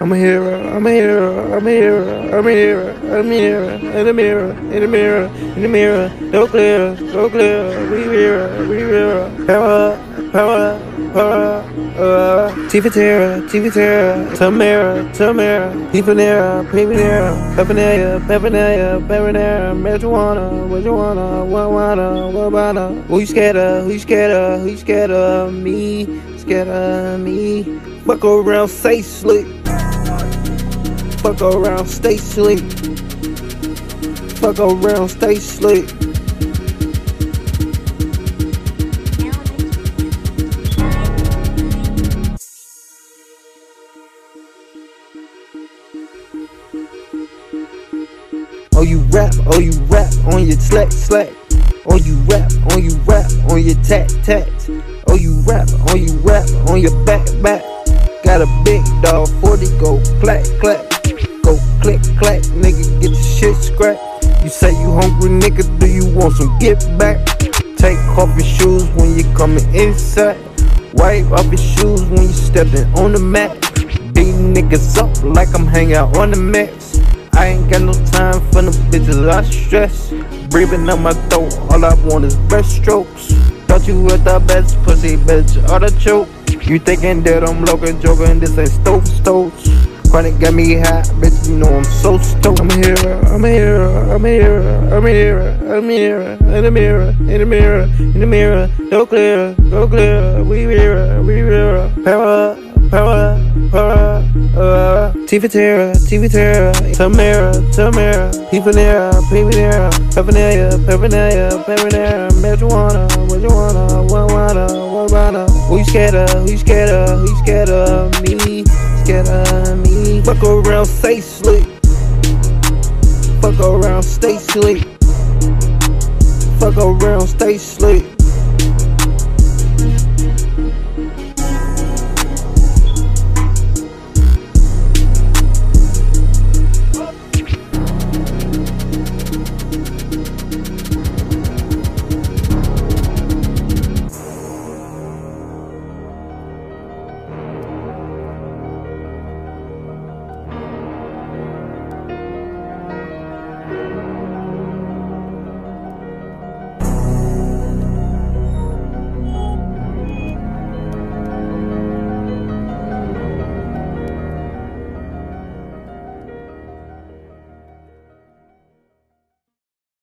I'm a hero, I'm a hero, I'm a hero, I'm a hero, I'm a hero, in the mirror, in the mirror, in the mirror, no clear, no clear, we mirror, we mirror, power, power, power, uh, TV Terra, Tamara, Tamara, Pipanera, Pipanera, Pepinera, Pepinera, Pepinera, marijuana, marijuana, marijuana, marijuana, who you scared of, who you scared of, who you scared of? Me, scared of me, fuck around, stay slick. Fuck around, stay slick. Fuck around, stay slick. Oh you rap, oh you rap on your slack slack. Oh you rap, oh you rap on your tat tat. Oh you rap, oh you rap on your back back. Got a big dog 40 go clack clack. Go click clack, nigga get your shit scrapped. You say you hungry nigga, do you want some get back? Take off your shoes when you coming inside. Wipe off your shoes when you stepping on the mat. Beat niggas up like I'm hanging out on the max. I ain't got no time for no bitches, I stress. Breathing out my throat, all I want is breaststrokes. Thought you were the best pussy bitch, or the choke. You thinking that I'm local joking, this ain't stove stoves. Chronic got me hot, bitch, you know I'm so stoked. I'm a hero, I'm a hero, I'm a hero, I'm a hero, I'm a hero, in the mirror, in the mirror, in the mirror, go clear, go clear, we mirror, we mirror, power, power, power, uh, TV Terra, TV Terra, Tamara, Tamara, Pipanera, Pipanera, Pepinera, Pepinera, Pepinera, marijuana, marijuana, you scared of? Who scared of? Who scared of? Me, scared of me. Fuck around, stay slick. Fuck around, stay slick. Fuck around, stay slick.